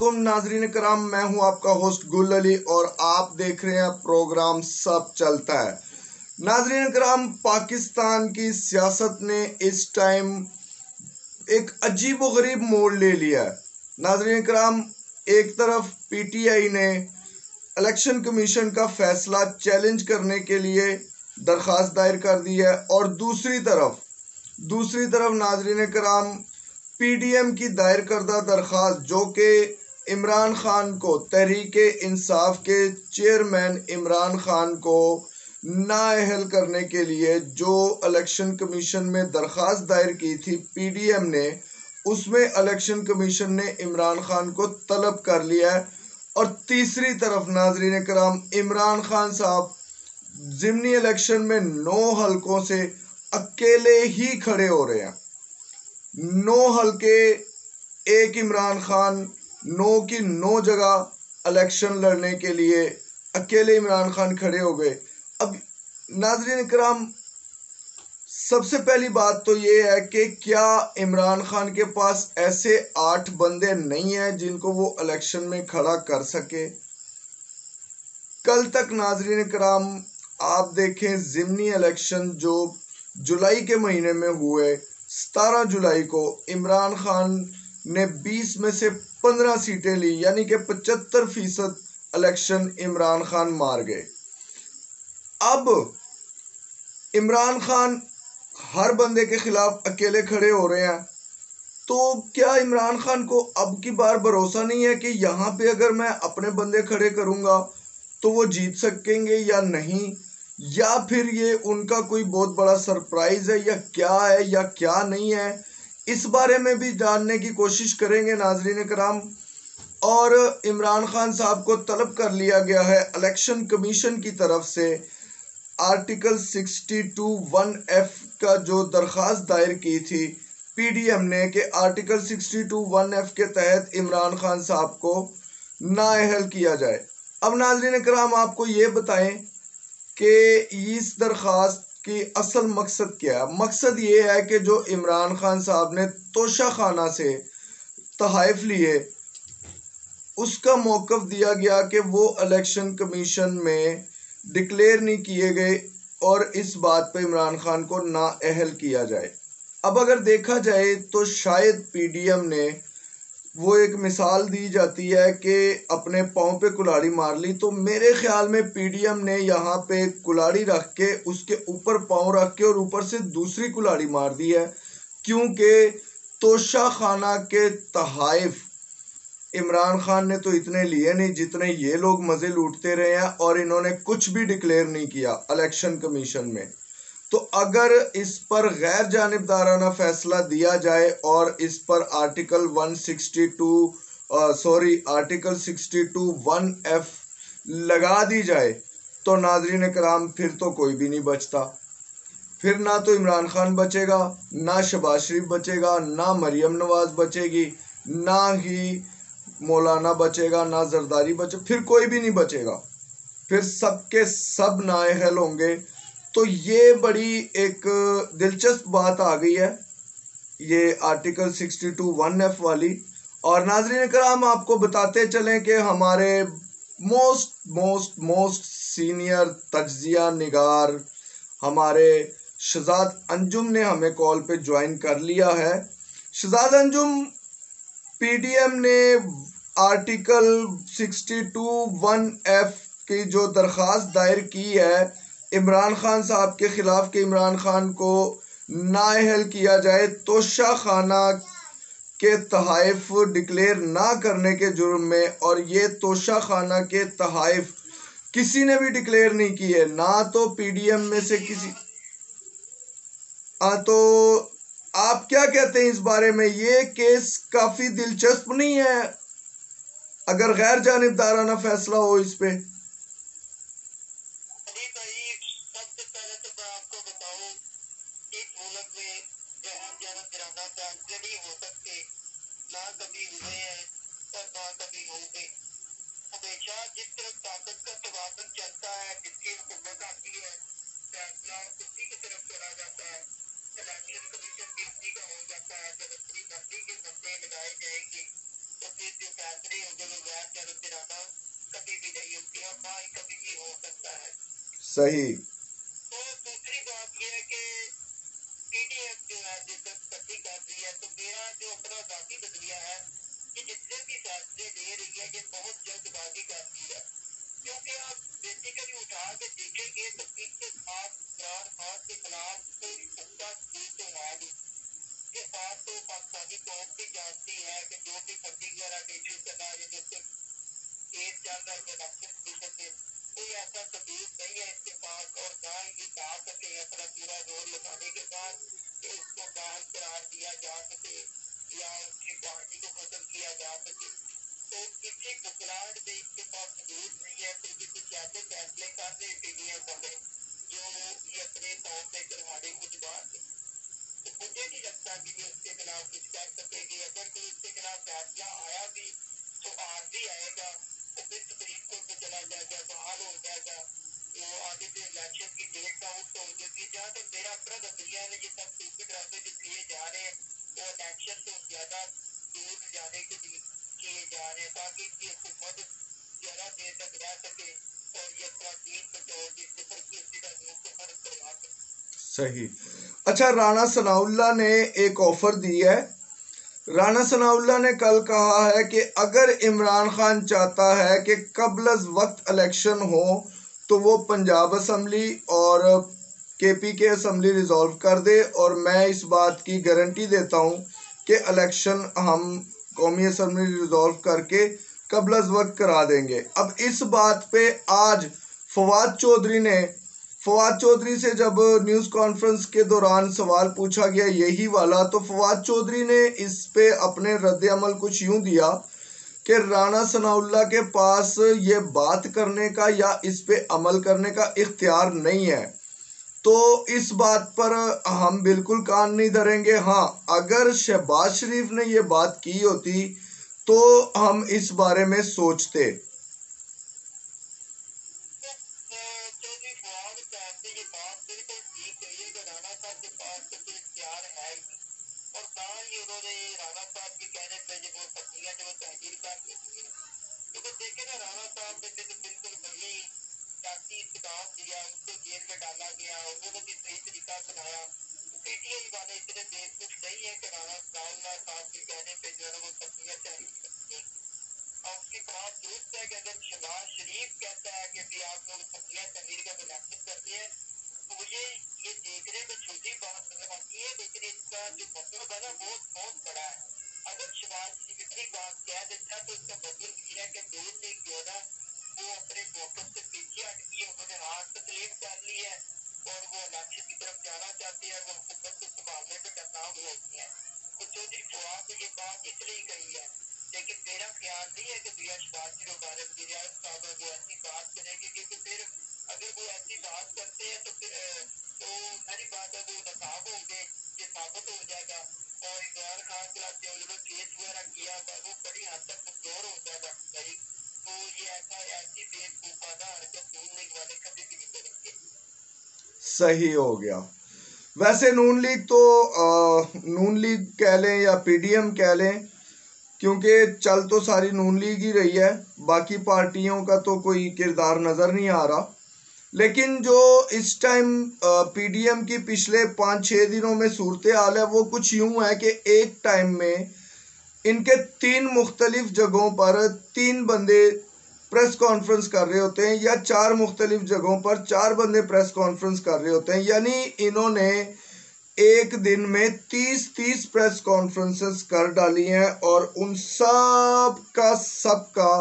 असलकुम नाजरीन कराम, मैं हूँ आपका होस्ट गुल अली और आप देख रहे हैं प्रोग्राम सब चलता है। नाजरीन कराम, पाकिस्तान की सियासत ने इस टाइम एक अजीब गरीब मोड़ ले लिया है। नाजरीन कराम, एक तरफ़ पीटीआई ने इलेक्शन कमीशन का फैसला चैलेंज करने के लिए दरख्वास्त दायर कर दी है और दूसरी तरफ़ दूसरी तरफ़ नाजरीन कराम, पीडीएम की दायर करदा दरख्वास्त जो कि इमरान खान को, तहरीक इंसाफ के चेयरमैन इमरान खान को नाअहल करने के लिए जो इलेक्शन कमीशन में दरख्वास्त दायर की थी पीडीएम ने, उसमें इलेक्शन कमीशन ने इमरान खान को तलब कर लिया है। और तीसरी तरफ़ नाजरीन कराम, इमरान खान साहब ज़िमनी इलेक्शन में नौ हलकों से अकेले ही खड़े हो रहे हैं। नौ हल्के, एक इमरान खान नौ की नौ जगह इलेक्शन लड़ने के लिए अकेले इमरान खान खड़े हो गए। अब नाजरीन कराम सबसे पहली बात तो ये है कि क्या इमरान खान के पास ऐसे आठ बंदे नहीं हैं जिनको वो इलेक्शन में खड़ा कर सके? कल तक नाजरीन कराम आप देखें ज़िमनी इलेक्शन जो जुलाई के महीने में हुए, सतारह जुलाई को इमरान खान ने 20 में से 15 सीटें ली, यानी कि 75 फ़ीसद इलेक्शन इमरान खान मार गए। अब इमरान खान हर बंदे के खिलाफ अकेले खड़े हो रहे हैं तो क्या इमरान खान को अब की बार भरोसा नहीं है कि यहाँ पे अगर मैं अपने बंदे खड़े करूँगा तो वो जीत सकेंगे या नहीं? या फिर ये उनका कोई बहुत बड़ा सरप्राइज़ है या क्या है या क्या नहीं है? इस बारे में भी जानने की कोशिश करेंगे नाजरीन कराम। और इमरान खान साहब को तलब कर लिया गया है इलेक्शन कमीशन की तरफ़ से। आर्टिकल 62 वन एफ़ का जो दरख्वास्त दायर की थी, पीडीएम ने कि आर्टिकल 62 वन एफ़ के तहत इमरान खान साहब को नाअहल किया जाए। अब नाजरीन कराम, आपको ये बताएँ कि इस दरख्वास्त की असल मकसद क्या है? मकसद ये है कि जो इमरान खान साहब ने तोशा खाना से तहफ़ लिए उसका मौक़ दिया गया कि वो इलेक्शन कमीशन में डिक्लेयर नहीं किए गए और इस बात पर इमरान खान को नाअहल किया जाए। अब अगर देखा जाए तो शायद पीडीएम ने वो एक मिसाल दी जाती है कि अपने पाँव पे कुलाड़ी मार ली तो मेरे ख्याल में पीडीएम ने यहाँ पे कुलाड़ी रख के उसके ऊपर पाँव रख के और ऊपर से दूसरी कुलाड़ी मार दी है, क्योंकि तोशा खाना के तहाइफ इमरान खान ने तो इतने लिए नहीं जितने ये लोग मज़े लूटते रहे हैं और इन्होंने कुछ भी डिक्लेयर नहीं किया इलेक्शन कमीशन में। तो अगर इस पर गैर जानबदाराना फैसला दिया जाए और इस पर article 162 sorry article 62 one F लगा दी जाए तो नाजरीन कराम फिर तो कोई भी नहीं बचता। फिर ना तो इमरान खान बचेगा, ना शबाज शरीफ बचेगा, ना मरियम नवाज़ बचेगी, ना ही मौलाना बचेगा, ना जरदारी बचे, फिर कोई भी नहीं बचेगा। फिर सबके सब नाअहल होंगे तो ये बड़ी एक दिलचस्प बात आ गई है, ये आर्टिकल 62 वन एफ़ वाली। और नाजरीन कराम आपको बताते चलें कि हमारे मोस्ट मोस्ट मोस्ट सीनियर तजिया निगार, हमारे शहजाद अंजुम ने हमें कॉल पे ज्वाइन कर लिया है। शहजाद अंजुम पीडीएम ने आर्टिकल 62 वन एफ़ की जो दरख्वास्त दायर की है इमरान खान साहब के खिलाफ के इमरान खान को नाअहल किया जाए तोशा खाना के तहफ़ डिक्लेयर ना करने के जुर्म में और ये तोशा खाना के तहफ़ किसी ने भी डिक्लेयर नहीं किए ना तो पीडीएम में से किसी आ, तो आप क्या कहते हैं इस बारे में? ये केस काफ़ी दिलचस्प नहीं है। अगर गैर जानबदाराना फैसला हो इस पर जहाँ जाना फिराना ट्रेजेडी हो सकते ना कभी हुए हैं और ना कभी होंगे। हमेशा जिस तरफ़ ताकत का तबादल चलता है जिसकी हुकूमत आती है फैसला उसी की तरफ़ चला जाता है। इलेक्शन कमीशन भी उसी का हो जाता है जब अपनी मर्ज़ी के बंदे लगाए जाएँगे तो फिर जो फैसले होंगे वो गैर जाना फिराना कभी भी नहीं होती और ना ही कभी भी हो सकता है। सही। तो दूसरी बात यह है कि जिस इकट्ठी कर रही है तो मेरा जो अपना जाती नज़रिया है कि जितने भी फैसले ले रही है ये बहुत जल्दबाजी करती है क्योंकि आप बेसिकली उठा के देखेंगे तो इसके साथ इमरान खान के खिलाफ कोई पुख्ता सबूत तो है नहीं ये बात तो पाकिस्तानी कौम भी जानती है कि जो भी फंडिंग वगैरह इशू चला है जैसे केस चल रहा है इलेक्शन कमीशन में कोई ऐसा सबूत नहीं है इसके पास और ना ही ये ला सके अपना पूरा ज़ोर लगाने के बाद। कि उसको बहाल करार दिया जा सके या उसकी पार्टी को खत्म किया जा सके तो किसी बुकलाट में इसके पास सबूत नहीं है ये कुछ ऐसे फैसले कर रहे पीडीएफ वाले जो ये अपने तौर पे करवाने कुछ बात तो मुझे नहीं लगता कि ये उसके खिलाफ कुछ कर सकेगी अगर कोई उसके खिलाफ फैसला आया भी तो आज भी आएगा तो फिर सुप्रीम कोर्ट चला जाएगा बहाल हो जाएगा तो आगे से इलेक्शन की तो हो जहाँ तक मेरा अपना नज़रिया है, ये सब स्टूपिड रास्ते जो किए जा रहे हैं, वो इलेक्शन से ज़्यादा दूर जाने के लिए किए जा रहे हैं, ताकि ये हुकूमत ज़्यादा देर तक रह सके और ये दीन बचाओ जिससे तरक्की सीधा मुल्क को फ़र्क करवा सके। सही। अच्छा राणा सनाउल्ला ने एक ऑफ़र दी है। राणा सनाउल्ला ने कल कहा है कि अगर इमरान खान चाहता है कि कबल वक्त इलेक्शन हो तो वो पंजाब असम्बली और के पी के असम्बली रिजॉल्व कर दे और मैं इस बात की गारंटी देता हूँ कि इलेक्शन हम कौमी असम्बली रिजॉल्व करके कबल वक्त करा देंगे। अब इस बात पे आज फवाद चौधरी ने, फवाद चौधरी से जब न्यूज़ कॉन्फ्रेंस के दौरान सवाल पूछा गया यही वाला तो फवाद चौधरी ने इस पे अपने रद्द अमल कुछ यूँ दिया कि राना सनाउल्ला के पास ये बात करने का या इस पे अमल करने का इख्तियार नहीं है। तो इस बात पर हम बिल्कुल कान नहीं धरेंगे। हाँ अगर शहबाज शरीफ ने ये बात की होती तो हम इस बारे में सोचते। सियासी इस्तेमाल दिया, उसको जेल में डाला गया उन्होंने भी सही तरीका अपनाया पीटीआई वाले इतने बेवकूफ़ नहीं है कि राणा रावला साहब के कहने पे जो है वो तस्वीर चाहिए और उसकी बात दुरुस्त है कि अगर शहबाज शरीफ कहता है कि भी आप लोग तस्वीर तमीर का मुनासिब करते हैं तो मुझे ये देखने में छोटी बात नज़र आती है इसका जो मतलब है ना, वो बहुत बड़ा है। अगर शहबाज शरीफ इतनी बात कह देता तो इसका मतलब ये है कि दूर नहीं क्यों अपने मौके से पीछे हट गए उन्होंने हाथ तकलीफ़ कर ली है और वो इलेक्शन की तरफ़ जाना चाहते हैं वो हुकूमत को संभालने में नाकाम हो गए हैं। तो चौधरी फवाद ने ये बात इसलिए कही है, लेकिन मेरा ख्याल नहीं है कि भैया शबाज जी बारे में रियाज साहब वो ऐसी बात करेंगे क्योंकि फिर अगर वो ऐसी बात करते हैं तो फिर तो सारी बात है, वो नकाम होंगे ये साबित हो जाएगा। और इमरान खान के साथ जो केस वगैरह किया था वो बड़ी हद तक कमज़ोर हो जाएगा सही हो गया। वैसे नून लीग तो आ, नून लीग कह लें या पीडीएम कह लें क्योंकि चल तो सारी नून लीग ही रही है बाकी पार्टियों का तो कोई किरदार नज़र नहीं आ रहा। लेकिन जो इस टाइम पीडीएम की पिछले पाँच छः दिनों में सूरत हाल है वो कुछ यूँ है कि एक टाइम में इनके तीन मुख्तलिफ़ जगहों पर तीन बंदे प्रेस कॉन्फ्रेंस कर रहे होते हैं या चार मुख्तलिफ़ जगहों पर चार बंदे प्रेस कॉन्फ्रेंस कर रहे होते हैं, यानी इन्होंने एक दिन में तीस तीस प्रेस कॉन्फ्रेंसेस कर डाली हैं और उन सब का सब का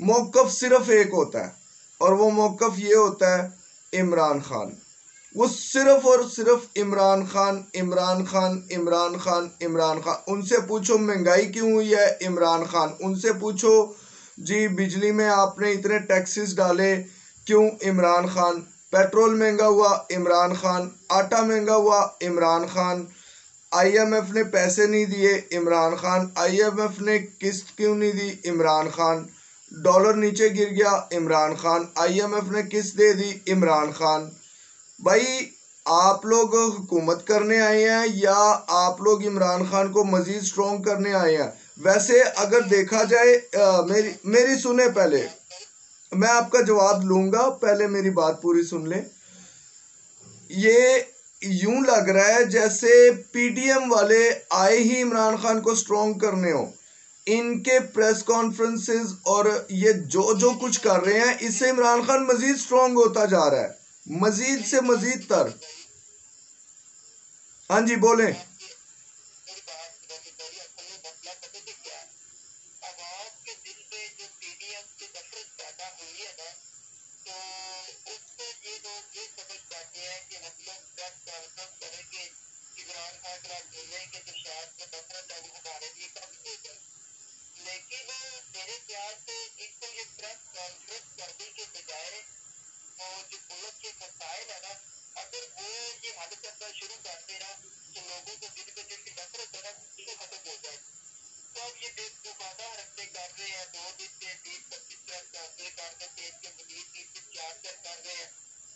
मौकफ सिर्फ़ एक होता है, और वो मौकफ ये होता है इमरान खान। वो सिर्फ़ और सिर्फ़ इमरान खान इमरान खान इमरान खान इमरान खान। उनसे पूछो महँगाई क्यों हुई है, इमरान खान। उनसे पूछो जी, बिजली में आपने इतने टैक्सेस डाले, क्यों इमरान खान? पेट्रोल महँगा हुआ, इमरान खान। आटा महँगा हुआ, इमरान खान। आईएमएफ ने पैसे नहीं दिए, इमरान खान। आईएमएफ ने किस्त क्यों नहीं दी, इमरान खान? डॉलर नीचे गिर गया, इमरान खान। आईएमएफ ने किस्त दे दी, इमरान खान। भाई, आप लोग हुकूमत करने आए हैं या आप लोग इमरान खान को मज़ीद स्ट्रॉन्ग करने आए हैं? वैसे अगर देखा जाए आ, मेरी मेरी सुने पहले। मैं आपका जवाब लूँगा पहले मेरी बात पूरी सुन ले। ये यूँ लग रहा है जैसे पीटीएम वाले आए ही इमरान खान को स्ट्रॉन्ग करने हो। इनके प्रेस कॉन्फ्रेंसेस और ये जो जो कुछ कर रहे हैं इससे इमरान खान मजीद स्ट्रॉन्ग होता जा रहा है। मजीद से मजीद तर। हाँ जी बोलें। यह है कि मतलब सब कार्यक्रम करें इमरान खान का आप बोल रहे हैं कि तुषार के बसरा तारीख हमारे लिए दे दें लेकिन मेरे ख्याल से इसको ये प्रेस कॉन्फ्रेंस करने के बजाय वो जो मुल्क के मसाइल है ना, अगर वो ये हल करना शुरू कर देना तो लोगों को दिन के दिन की नफरत है ना उसको खत्म हो जाए। तो अब ये बेवकूफाना हरकते कर रहे हैं, दो दिन के बीस पच्चीस प्रेस कॉन्फ्रेंस कर रहे हैं के मजीद तीस चार कर रहे हैं।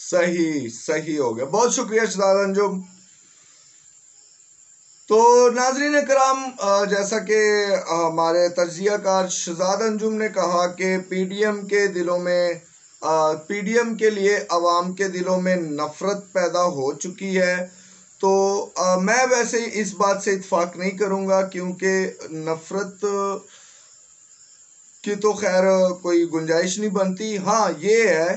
सही सही हो गया। बहुत शुक्रिया शदाद अंजुम तो नाजरीन कराम जैसा कि हमारे तजिया कार अंजुम ने कहा कि पीडीएम के दिलों में पीडीएम के लिए आवाम के दिलों में नफ़रत पैदा हो चुकी है। तो आ, मैं वैसे इस बात से इतफाक़ नहीं करूँगा क्योंकि नफ़रत की तो खैर कोई गुंजाइश नहीं बनती। हाँ ये है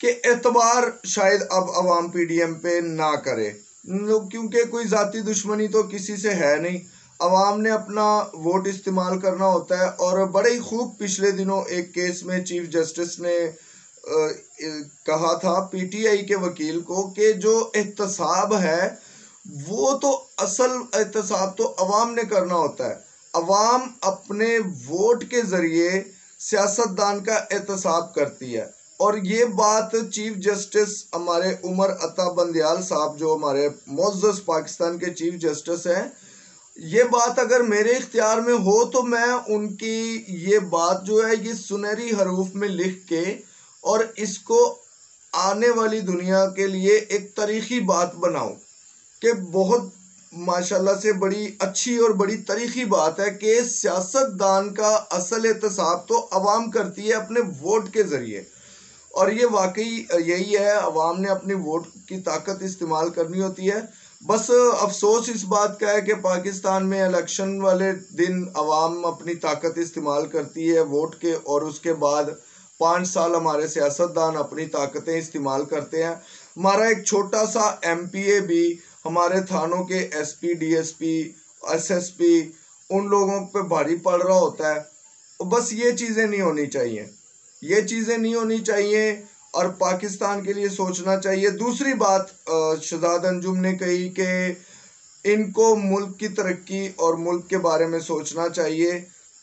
कि एतबार शायद अब अवाम पीडीएम पे ना करे। क्योंकि कोई ज़ाती दुश्मनी तो किसी से है नहीं। अवाम ने अपना वोट इस्तेमाल करना होता है और बड़े ही खूब पिछले दिनों एक केस में चीफ जस्टिस ने आ, कहा था पीटीआई के वकील को कि जो एहतसाब है वो तो असल एहतसाब तो अवाम ने करना होता है। अवाम अपने वोट के ज़रिए सियासतदान का एहतसाब करती है। और ये बात चीफ जस्टिस हमारे उमर अता बंदयाल साहब, जो हमारे मोजस पाकिस्तान के चीफ जस्टिस हैं, ये बात अगर मेरे इख्तियार में हो तो मैं उनकी ये बात जो है, ये सुनहरी हरूफ में लिख के और इसको आने वाली दुनिया के लिए एक तारीखी बात बनाऊँ। कि बहुत, माशाल्लाह से बड़ी अच्छी और बड़ी तारीखी बात है कि सियासतदान का असल एहतसाब तो आवाम करती है अपने वोट के ज़रिए। और ये वाकई यही है, अवाम ने अपनी वोट की ताकत इस्तेमाल करनी होती है। बस अफसोस इस बात का है कि पाकिस्तान में इलेक्शन वाले दिन अवाम अपनी ताकत इस्तेमाल करती है वोट के और उसके बाद पाँच साल हमारे सियासतदान अपनी ताकतें इस्तेमाल करते हैं। हमारा एक छोटा सा एम भी हमारे थानों के S P D S P S S P उन लोगों पे भारी पड़ रहा होता है। बस ये चीज़ें नहीं होनी चाहिए। ये चीज़ें नहीं होनी चाहिए और पाकिस्तान के लिए सोचना चाहिए। दूसरी बात शहजाद अंजुम ने कही कि इनको मुल्क की तरक्की और मुल्क के बारे में सोचना चाहिए।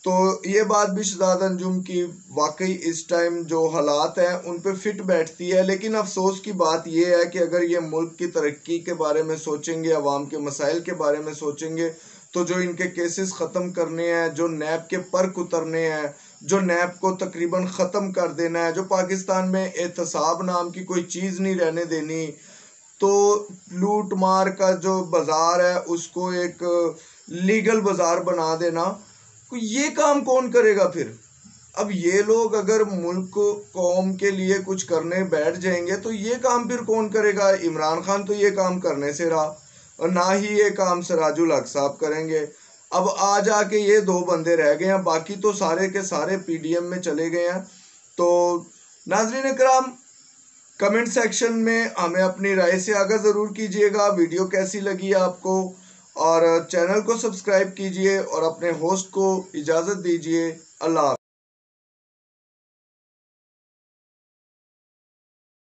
तो ये बात भी शहजाद अंजुम की वाकई इस टाइम जो हालात हैं, उन पर फिट बैठती है। लेकिन अफसोस की बात यह है कि अगर ये मुल्क की तरक्की के बारे में सोचेंगे अवाम के मसाइल के बारे में सोचेंगे तो जो इनके केसेस ख़त्म करने हैं, जो नैब के पर्क उतरने हैं, जो नैब को तकरीबन ख़त्म कर देना है, जो पाकिस्तान में एहतसाब नाम की कोई चीज़ नहीं रहने देनी तो लूट मार का जो बाज़ार है, उसको एक लीगल बाज़ार बना देना। ये काम कौन करेगा फिर? अब ये लोग अगर मुल्क, कौम के लिए कुछ करने बैठ जाएँगे तो ये काम फिर कौन करेगा? इमरान खान तो ये काम करने से रहा, और ना ही ये काम सराजुल हक साहब करेंगे। अब आ जाके ये दो बंदे रह गए हैं, बाकी तो सारे के सारे पीडीएम में चले गए हैं। तो नाजरीन कराम कमेंट सेक्शन में हमें अपनी राय से आगा ज़रूर कीजिएगा। वीडियो कैसी लगी आपको? और चैनल को सब्सक्राइब कीजिए और अपने होस्ट को इजाज़त दीजिए। अल्लाह